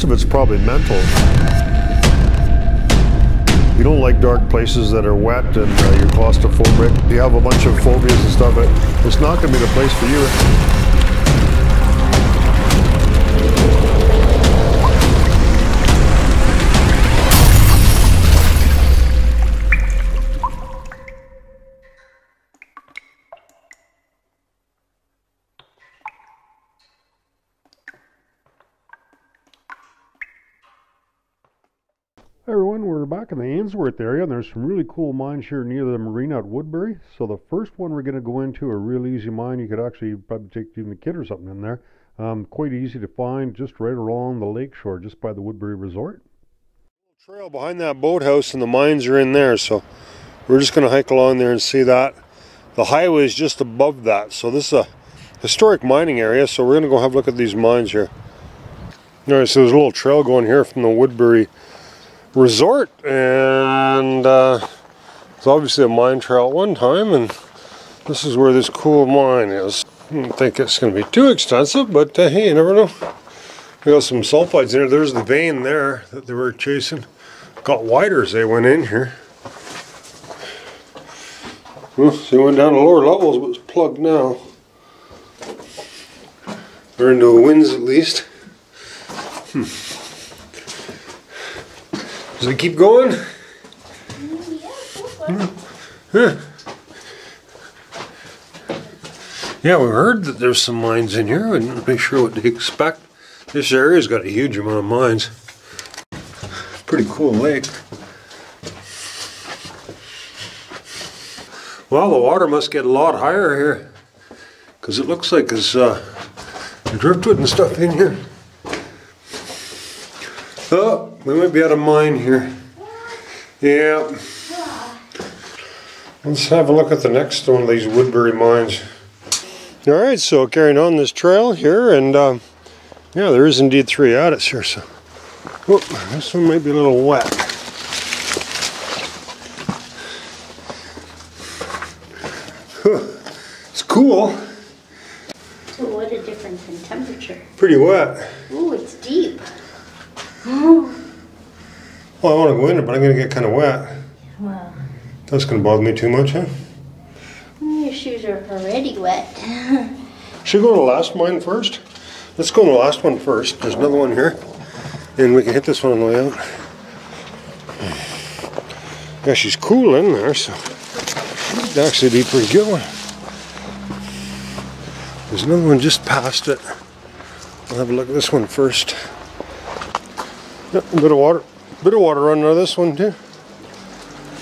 most of it's probably mental. You don't like dark places that are wet and uh, you're claustrophobic. You have a bunch of phobias and stuff. It's not going to be the place for you. Back in the Ainsworth area and there's some really cool mines here near the marina at Woodbury. So the first one we're going to go into, a real easy mine, you could actually probably take even a kid or something in there. Um, quite easy to find, just right along the lake shore, just by the Woodbury Resort. Trail behind that boathouse and the mines are in there, so we're just going to hike along there and see that. The highway is just above that, so this is a historic mining area, so we're going to go have a look at these mines here. Alright, so there's a little trail going here from the Woodbury resort and uh, it's obviously a mine trail at one time and this is where this cool mine is. I don't think it's going to be too extensive but uh, hey you never know. We got some sulfides in there. There's the vein there that they were chasing. Got wider as they went in here. Well, so they went down to lower levels but it's plugged now. They're into the winze at least. Hmm. Does it keep going? Yeah, Yeah, we heard that there's some mines in here. I'm not sure what to expect. This area's got a huge amount of mines. Pretty cool lake. Well, the water must get a lot higher here. Because it looks like there's uh, driftwood and stuff in here. Oh, we might be out of mine here. Yeah. Let's have a look at the next one of these Woodbury mines. Alright, so carrying on this trail here, and um, yeah, there is indeed three adits here, so. Whoop, this one might be a little wet. It's cool. So what a difference in temperature. Pretty wet. Ooh, it's deep. Well, I want to go in there, but I'm going to get kind of wet. Well, That's going to bother me too much, huh? Mm, your shoes are already wet. Should we go to the last mine first? Let's go to the last one first. There's another one here. And we can hit this one on the way out. Yeah, she's cool in there, so it'd actually be pretty good one. There's another one just past it. I'll have a look at this one first. Yep, a bit of water. Bit of water running out of this one too.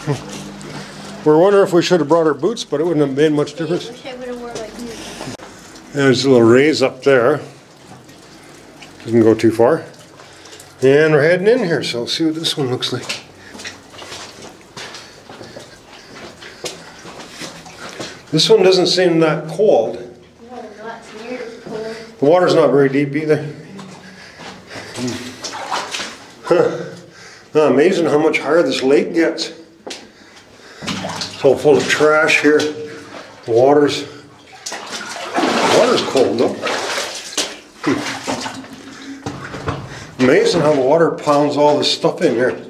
We're wondering if we should have brought our boots, but it wouldn't have made much difference. wish I would have like. There's a little raise up there. Doesn't go too far. And we're heading in here, so let's see what this one looks like. This one doesn't seem that cold. No, not cold. The water's not very deep either. Hmm. Huh. Amazing how much higher this lake gets. It's all full of trash here. The water's the water's cold though. Hmm. Amazing how the water pounds all this stuff in here.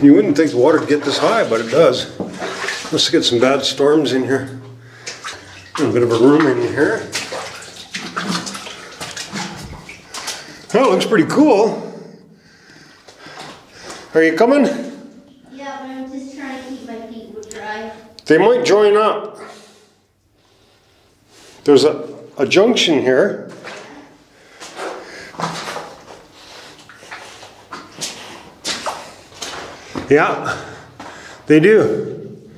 You wouldn't think the water would get this high, but it does. Must get some bad storms in here. A bit of a room in here. That looks pretty cool. Are you coming? Yeah, but I'm just trying to keep my feet dry. They might join up. There's a, a junction here. Yeah, they do.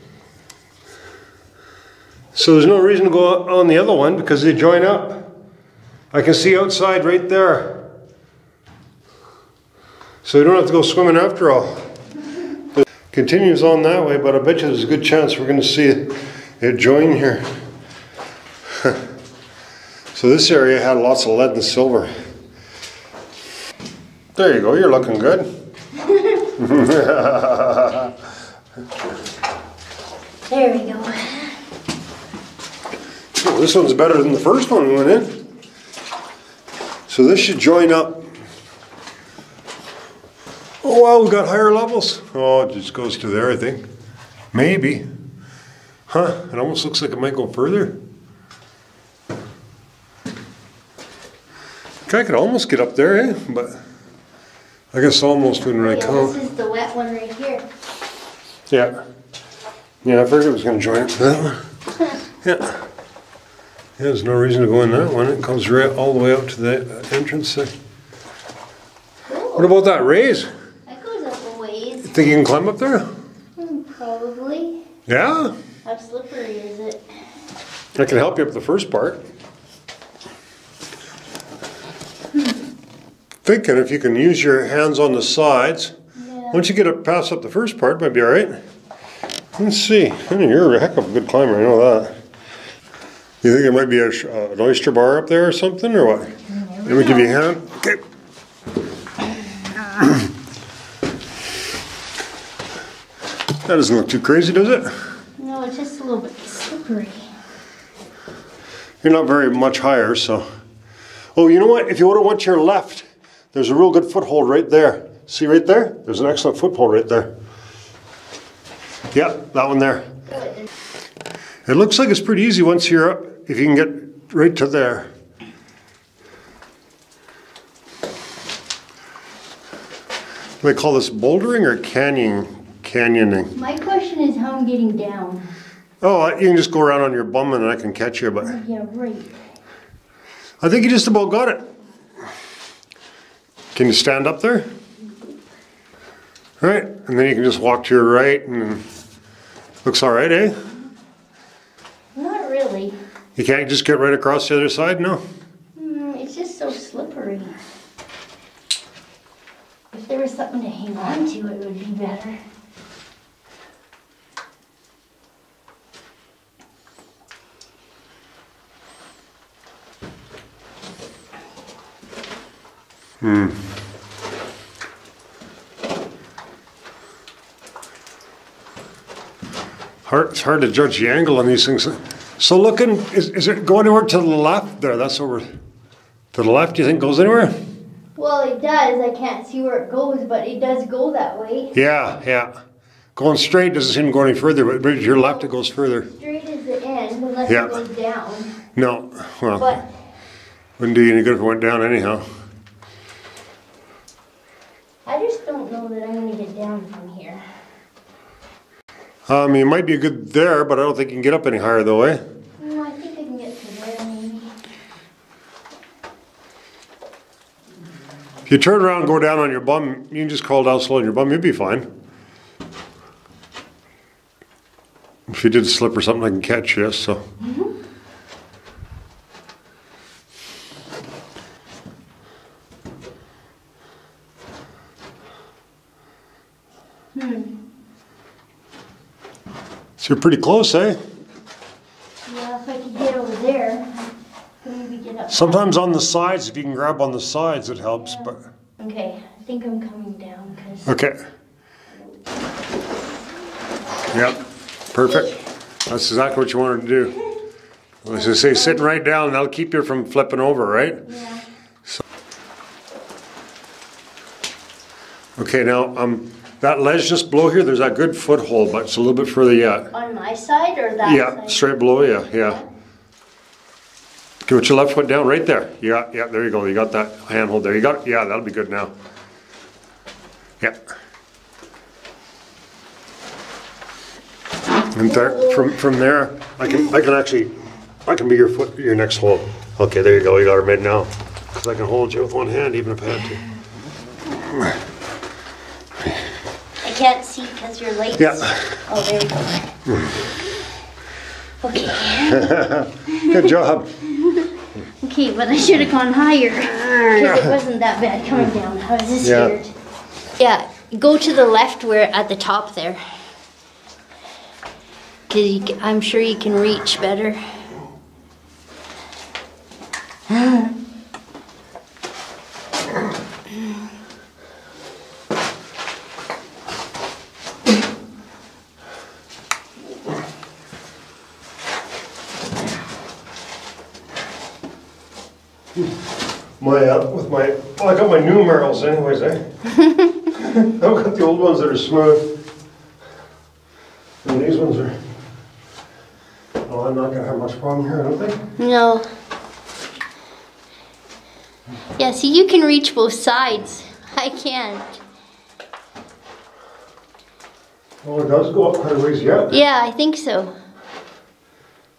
So there's no reason to go on the other one because they join up. I can see outside right there. So you don't have to go swimming after all. It continues on that way, but I bet you there's a good chance we're going to see it, it join here. so this area had lots of lead and silver. There you go, you're looking good. There we go. Oh, this one's better than the first one we went in. So this should join up. Oh wow, we got higher levels. Oh, it just goes to there, I think. Maybe. Huh, it almost looks like it might go further. I could almost get up there, eh? But I guess almost when I Yeah, come. this is the wet one right here. Yeah. Yeah, I figured it was gonna join up to that one. Yeah. Yeah, there's no reason to go in that one. It comes right all the way up to the entrance there. What about that raise? that goes up a ways. Think you can climb up there? Probably. Yeah. How slippery is it? I can help you up the first part. Thinking if you can use your hands on the sides, Yeah. once you get up past up the first part, might be all right. Let's see. I mean, you're a heck of a good climber. I know that. You think it might be a, uh, an oyster bar up there or something, or what? Let me give you a hand. Okay. That doesn't look too crazy, does it? No, it's just a little bit slippery. You're not very much higher, so. Oh, you know what? If you would have went to your left, there's a real good foothold right there. See right there? There's an excellent foothold right there. Yeah, that one there. Good. It looks like it's pretty easy once you're up, if you can get right to there. Do they call this bouldering or canyon, canyoning? My question is how I'm getting down. Oh, you can just go around on your bum and I can catch you, but Yeah, right. I think you just about got it. Can you stand up there? All right, and then you can just walk to your right and looks all right, eh? Not really. You can't just get right across the other side, no? Hmm, it's just so slippery. If there was something to hang on to, it would be better. Hmm. Hard, it's hard to judge the angle on these things. So looking, is, is it going anywhere to the left there? That's over. To the left, Do you think goes anywhere? Well, it does. I can't see where it goes, but it does go that way. Yeah, yeah. Going straight doesn't seem to go any further, but to your left it goes further. Straight is the end, unless Yeah. it goes down. No, well, But wouldn't do you any good if it went down anyhow. I just don't know that I'm gonna get down from here. Um, you might be good there, but I don't think you can get up any higher though, eh? No, I think I can get to there maybe. If you turn around and go down on your bum, you can just crawl down slow on your bum, you'll be fine. If you did slip or something, I can catch you, so. So you're pretty close, eh? Yeah, if I could get over there, maybe get up. Sometimes on the sides, if you can grab on the sides, it helps, but. Okay, I think I'm coming down because Okay. Yep, perfect. That's exactly what you wanted to do. As I say, sitting right down, that'll keep you from flipping over, right? yeah. So. Okay, now, um, that ledge just below here, there's that good foothold, but it's a little bit further yet. On my side or that Yeah, side? straight below you, yeah. Put your left foot down, right there. Yeah, yeah, there you go, you got that handhold there. You got, it. yeah, that'll be good now. Yeah. And there, from, from there, I can, I can actually, I can be your foot, your next hold. Okay, there you go, you got her mid now. Cause I can hold you with one hand even if I had to. Can't see because you're lights. Yeah. Oh, there we go. Okay. Good job. Okay, but I should have gone higher because it wasn't that bad coming down. I was just Yeah. scared. Yeah, go to the left where at the top there. Cause you, I'm sure you can reach better. my uh, with my well, I got my new anyways, eh? I've got the old ones that are smooth, and these ones are. Well, I'm not gonna have much problem here, I don't think. No. Yeah, see, you can reach both sides. I can't. Well, it does go up quite a ways yet. Yeah, I think so.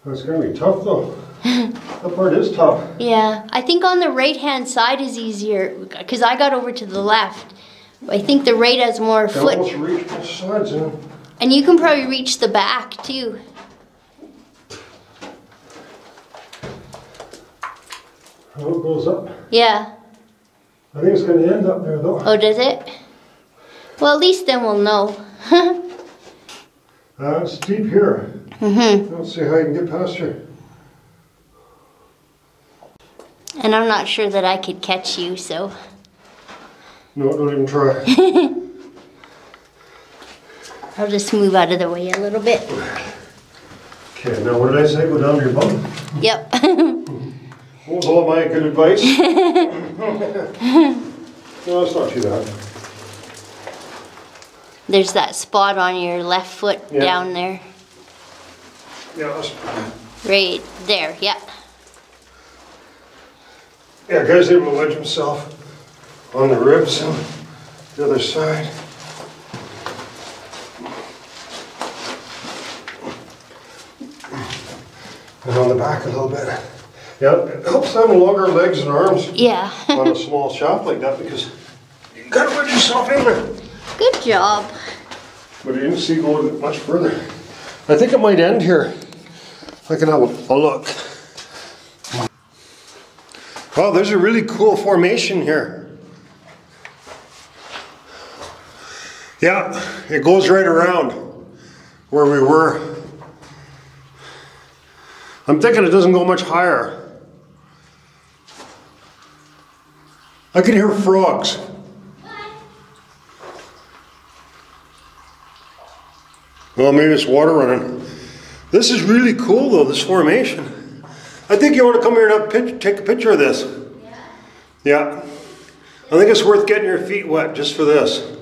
It's gonna be tough though. that part is tough. Yeah, I think on the right hand side is easier because I got over to the left. I think the right has more I foot, almost reach both sides, know. and you can probably reach the back too. Oh, it goes up. Yeah. I think it's gonna end up there though. Oh, does it? Well, at least then we'll know. Uh, it's deep here. hmm Let's see how you can get past here. And I'm not sure that I could catch you, so. No, don't even try. I'll just move out of the way a little bit. Okay, now what did I say? Go down to your bum? Yep. What was all my good advice? no, it's not too bad. There's that spot on your left foot Yeah. down there. Yeah, that's, Right there, yep. yeah, guy's able to wedge himself on the ribs and the other side. And on the back a little bit. Yeah, it helps having longer legs and arms Yeah. on a small shaft like that because you gotta wedge yourself in there. Good job. But you didn't see going much further. I think it might end here. If I can have a look. Wow, there's a really cool formation here. Yeah, it goes right around where we were. I'm thinking it doesn't go much higher. I can hear frogs. Well, maybe it's water running. This is really cool though, this formation. I think you want to come here and have a pic- take a picture of this. Yeah. yeah. I think it's worth getting your feet wet just for this.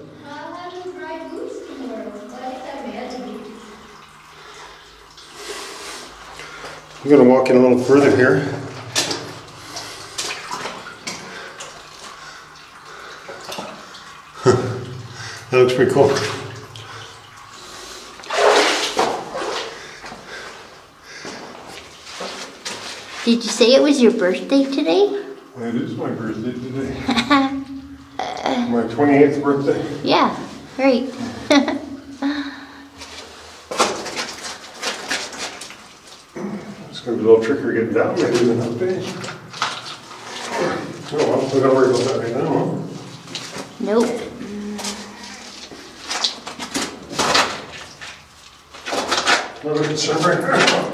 I'm going to walk in a little further here. that looks pretty cool. Did you say it was your birthday today? It is my birthday today. my 28th birthday. Yeah, right. It's going to be a little trickier getting down there than up there. Oh, well, we gotta worry about that right now, huh? Nope. Not a concern right now.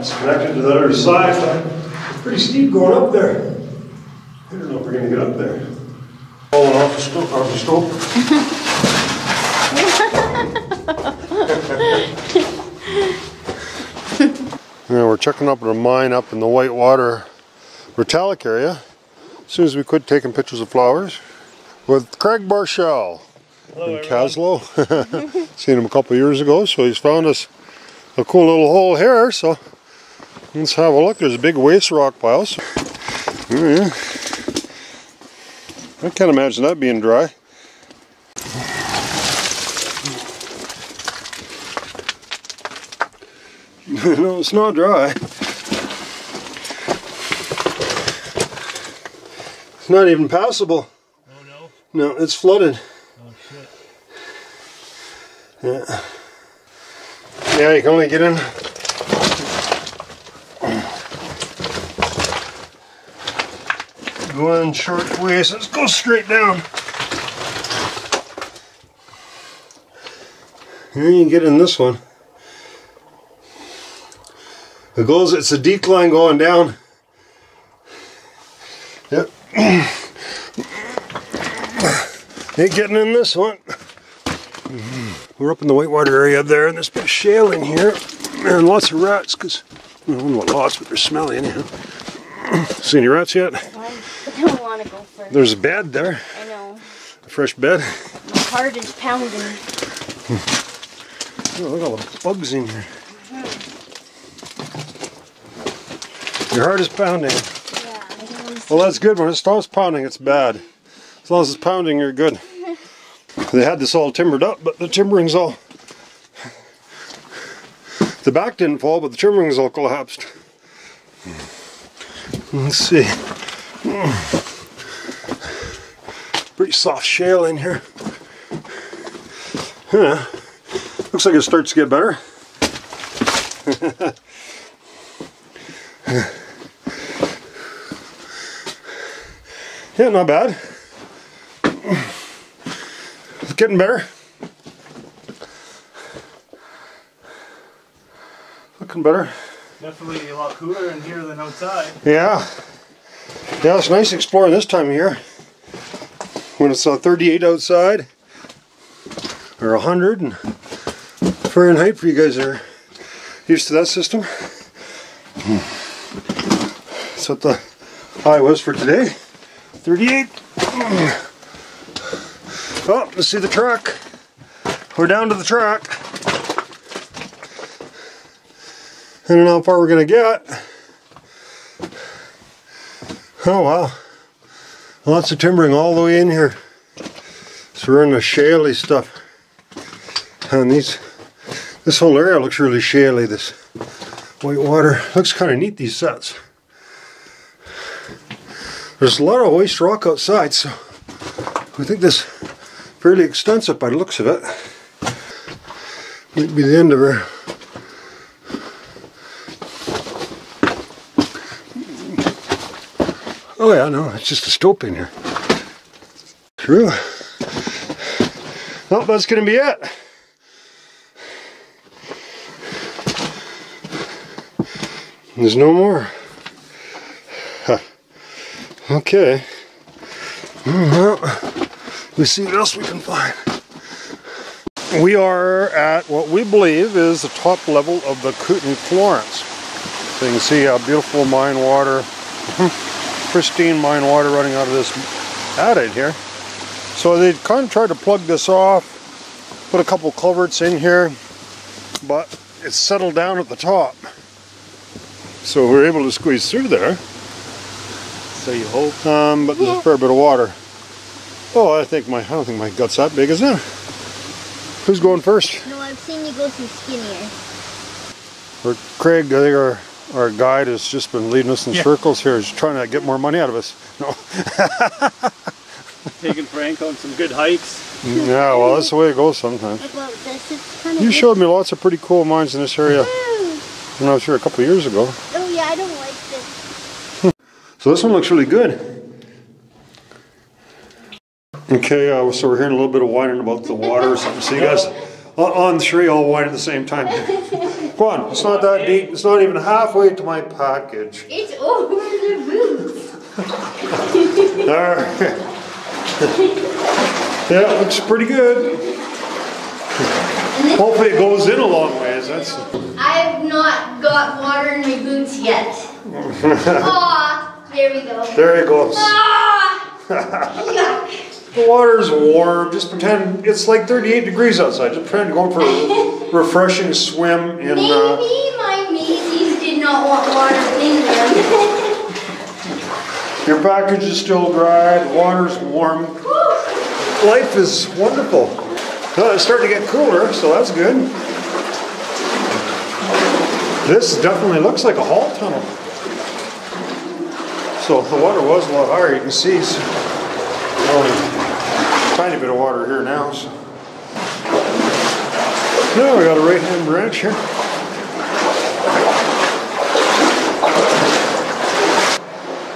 It's connected to the other side, but it's pretty steep going up there. I don't know if we're gonna get up there. Falling off the slope, off the slope. Yeah, we're checking up at a mine up in the Whitewater Retallack area. As soon as we quit taking pictures of flowers with Craig Barshall in Kaslo. Seen him a couple years ago, so he's found us a cool little hole here. So let's have a look. There's a big waste rock pile. So, oh, yeah. I can't imagine that being dry. no, it's not dry. It's not even passable. Oh no? No, it's flooded. Oh shit. Yeah. Yeah, you can only get in. In short ways. Let's go straight down. Then you get in this one. It goes, it's a decline going down. Yep. Ain't getting in this one. We're up in the Whitewater area there, and there's a bit of shale in here, and lots of rats, because, I don't know what lots, but they're smelly anyhow. See any rats yet? I don't want to go first. There's a bed there, I know. a fresh bed. My heart is pounding. Oh, look at all the bugs in here. Your heart is pounding. Yeah, I don't want to Well, that's good. When it stops pounding, it's bad. As long as it's pounding, you're good. They had this all timbered up, but the timbering's all. The back didn't fall, but the timbering's all collapsed. Hmm. Let's see. Hmm. Pretty soft shale in here. Yeah. Looks like it starts to get better. Yeah, not bad. It's getting better. Looking better. Definitely a lot cooler in here than outside. Yeah. Yeah, it's nice exploring this time of year. When it's uh, 38 outside, or 100 and Fahrenheit for you guys that are used to that system. That's what the high was for today. 38. Oh, let's see the truck. We're down to the truck. I don't know how far we're gonna get. Oh wow. Lots of timbering all the way in here. So we're in the shaly stuff. And these this whole area looks really shaly, this white water. Looks kinda neat these sets. There's a lot of waste rock outside, so I think this fairly extensive by the looks of it. Might be the end of her. Oh yeah, no, it's just a stope in here. True. Well, that's gonna be it. There's no more. Huh. Okay. Well, let's see what else we can find. We are at what we believe is the top level of the Kootenay Florence. So you can see how beautiful mine water, pristine mine water running out of this adit here. So they kind of tried to plug this off, put a couple culverts in here, but it's settled down at the top. So we're able to squeeze through there. So you hope. Um, but there's a fair bit of water. Oh, I think my I don't think my gut's that big, is it? Who's going first? No, I've seen you go through skinnier. Or Craig, I think our our guide has just been leading us in Yeah. circles here. He's trying to get more money out of us. No. Taking Frank on some good hikes. yeah, well, that's the way it goes sometimes. What about this? It's kind of. You showed me lots of pretty cool mines in this area when I was here a couple of years ago. Oh yeah, I don't like this. So this one looks really good. Okay, uh, so we're hearing a little bit of whining about the water or something. So you guys on, the all whine at the same time. Go on, it's not that deep. It's not even halfway to my package. It's over the roof. Alright. yeah, it looks pretty good. Hopefully it goes in a long ways. That's I've not got water in my boots yet. Aw, there we go. there it goes. Ah. The water's warm. Just pretend it's like 38 degrees outside. Just pretend going for a refreshing swim in. Maybe Uh, my Macy's did not want water in them. your package is still dry. The water's warm. Life is wonderful. Well, it's starting to get cooler, so that's good. This definitely looks like a haul tunnel. So the water was a lot higher. You can see so a tiny bit of water here now. So. Now we got a right-hand branch here.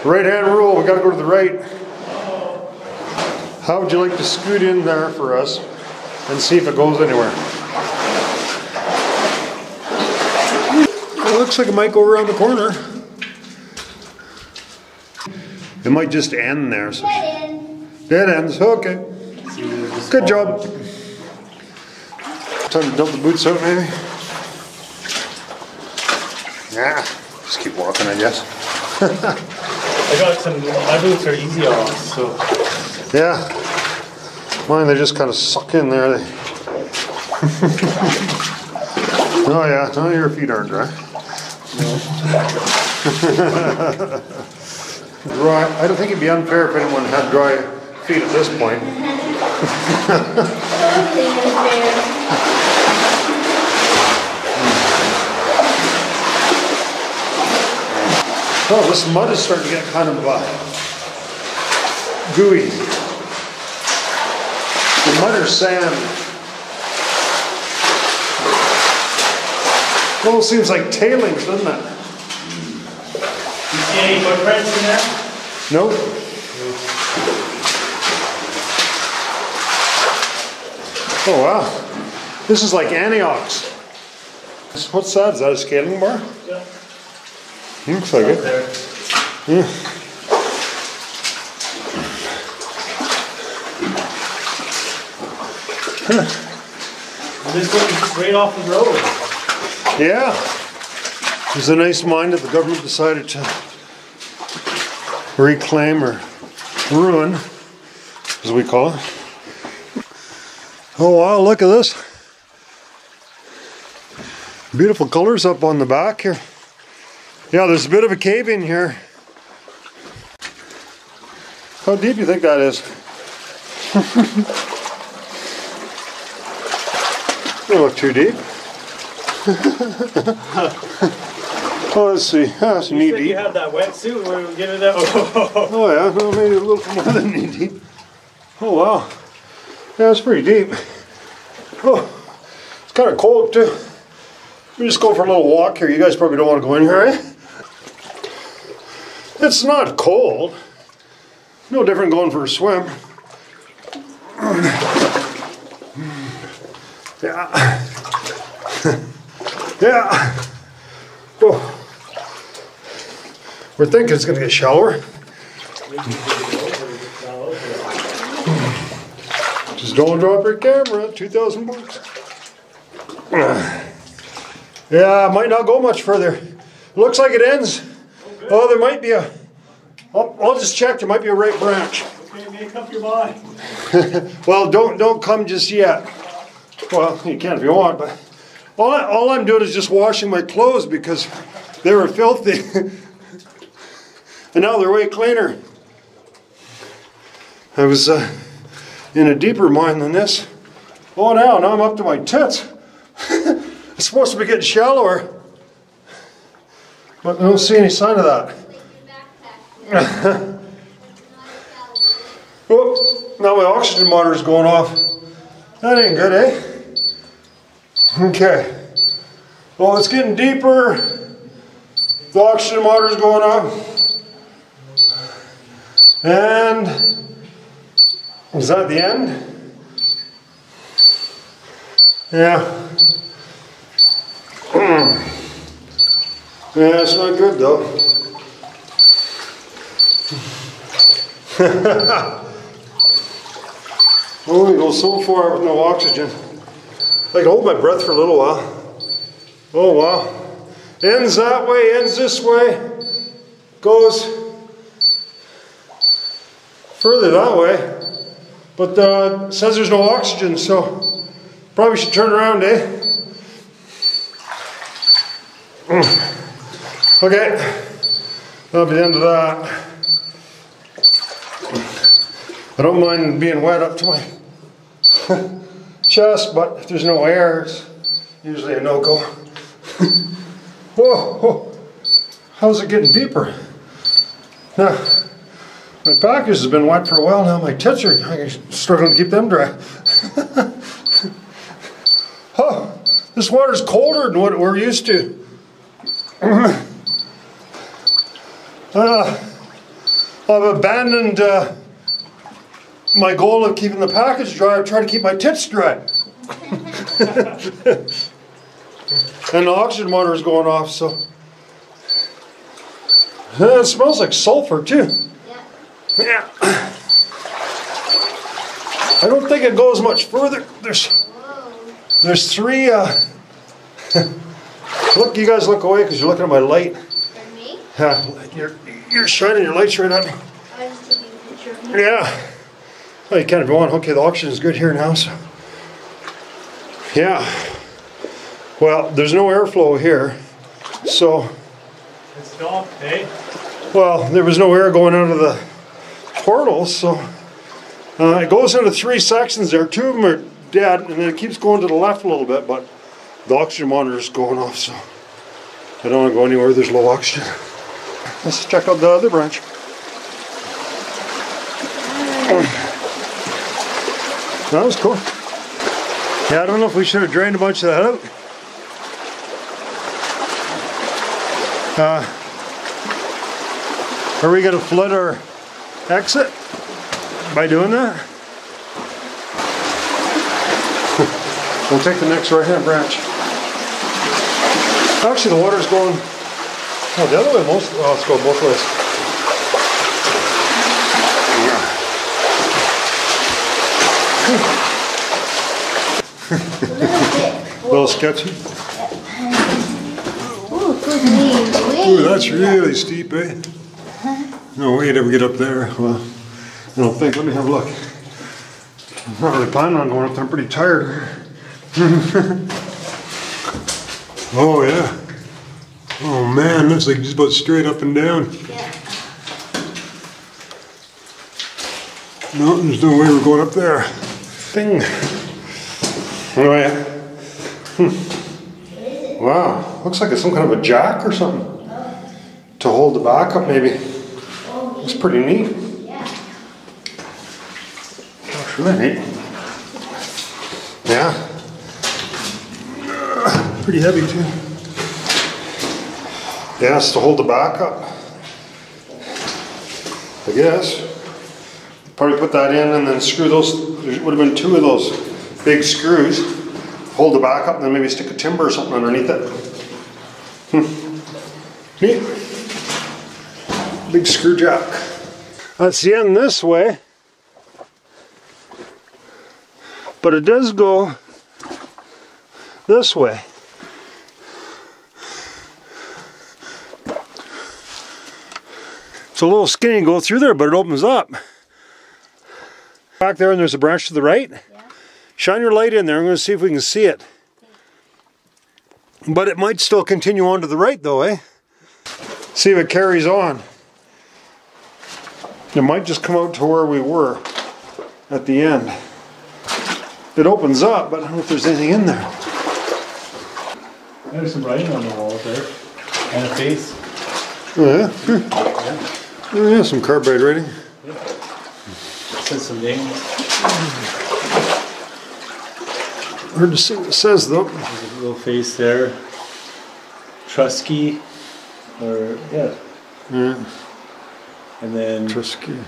Right-hand rule. We got to go to the right. How would you like to scoot in there for us and see if it goes anywhere? It looks like it might go around the corner. It might just end there. So. Dead ends. Okay. Good job. Time to dump the boots out, maybe? Yeah, just keep walking, I guess. I got some, my boots are easy off, so. Yeah. Mine, they just kind of suck in there. They... oh, yeah, no, your feet aren't dry. No. Right, I don't think it'd be unfair if anyone had dry feet at this point. Oh, this mud is starting to get kind of uh, gooey. The mud or sand. Almost seems like tailings, doesn't it? You see any footprints in there? Nope. Oh wow. This is like Antiochs. What's that? Is that a scaling bar? Yeah. Looks like it. There. Yeah. This one's right off the road. Yeah. There's a nice mine that the government decided to reclaim or ruin, as we call it. Oh wow, look at this. Beautiful colors up on the back here. Yeah, there's a bit of a cave in here. How deep do you think that is? Doesn't look too deep. oh, let's see. Ah, That's You knee said you had that wetsuit where we get it out. Oh yeah, well, maybe a little more than knee deep. Oh wow. Yeah, it's pretty deep. Oh, it's kind of cold too. We just go for a little walk here. You guys probably don't want to go in here, eh? It's not cold. No different going for a swim. Yeah. yeah. Oh. We're thinking it's going to get shallower. Just don't drop your camera, 2,000 bucks. Yeah, might not go much further. Looks like it ends. Oh, there might be a. I'll, I'll just check. There might be a right branch. Okay, make up your mind. Well, don't don't come just yet. Well, you can if you want, but all, I, all I'm doing is just washing my clothes because they were filthy, and now they're way cleaner. I was uh, in a deeper mine than this. Oh, now now I'm up to my tits. it's supposed to be getting shallower, but I don't see any sign of that. Oh, now my oxygen monitor's going off. That ain't good, eh? Okay. Well, it's getting deeper. The oxygen monitor's going off. And is that the end? Yeah. Mm. Yeah, it's not good though. Only go so far with no oxygen. I can hold my breath for a little while. Oh wow. Ends that way, ends this way, goes further that way. But uh, says there's no oxygen, so probably should turn around, eh? Mm. Okay, that'll be the end of that. I don't mind being wet up to my chest, but if there's no air, it's usually a no-go. whoa, whoa, how's it getting deeper? Now, my package has been wet for a while now. My tits are I'm struggling to keep them dry. oh, this water's colder than what we're used to. uh, I've abandoned uh, my goal of keeping the package dry. I'm trying to keep my tits dry. and the oxygen monitor is going off, so. Uh, it smells like sulfur too. Yeah. I don't think it goes much further. There's There's three, uh, look, you guys look away because you're looking at my light. For me? Yeah, you're, you're shining your lights right at me. I was taking a picture of you. Yeah. Oh, you can't go on. Okay, the oxygen is good here now, so. Yeah. Well, there's no airflow here, so, It's dark, eh? well, there was no air going out of the portals, so. Uh, it goes into three sections there. Two of them are dead, and then it keeps going to the left a little bit, but the oxygen monitor is going off, so. I don't want to go anywhere there's low oxygen. Let's check out the other branch. That was cool. Yeah, I don't know if we should have drained a bunch of that out. Uh, are we going to flood our exit by doing that? we'll take the next right hand branch. Actually, the water's going. Oh, the other way most. Oh, let's go both ways. A little little sketchy. Ooh, good lean. Ooh, that's really steep, eh? No way you'd ever get up there. Well, I don't think. Let me have a look. I'm not really planning on going up there. I'm pretty tired. oh, yeah. Oh, man, that's like just about straight up and down. Yeah. No, there's no way we're going up there. Thing. Oh, yeah. Hmm. Wow, looks like it's some kind of a jack or something. To hold the back up, maybe. It's pretty neat. Yeah. Gosh, really neat. Yeah. Pretty heavy too. Yeah, it's to hold the back up. I guess. Probably put that in and then screw those, there would have been two of those big screws. Hold the back up and then maybe stick a timber or something underneath it. Hmm. Neat. Big screw jack. That's the end this way. But it does go this way. It's a little skinny to go through there, but it opens up. Back there, and there's a branch to the right. Shine your light in there. I'm going to see if we can see it. But it might still continue on to the right, though, eh? See if it carries on. It might just come out to where we were at the end. It opens up, but I don't know if there's anything in there. There's some writing on the wall there. And a face. Oh, yeah? Hmm. Oh, yeah, some carbide writing. Yeah. Says some names. Hard to see what it says, though. There's a little face there. Trusky. Or, yeah. Yeah, And then Trisky.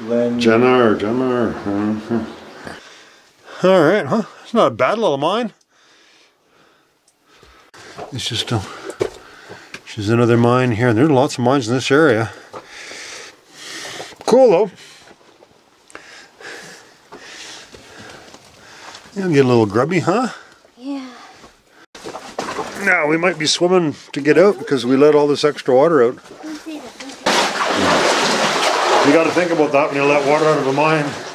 Len. Jenna or Gemma or. uh, All right, huh? It's not a bad little mine. It's just a. She's another mine here, and there's lots of mines in this area. Cool though. You'll get a little grubby, huh? Yeah. Now we might be swimming to get out because we let all this extra water out. You got to think about that when you let water out of a mine.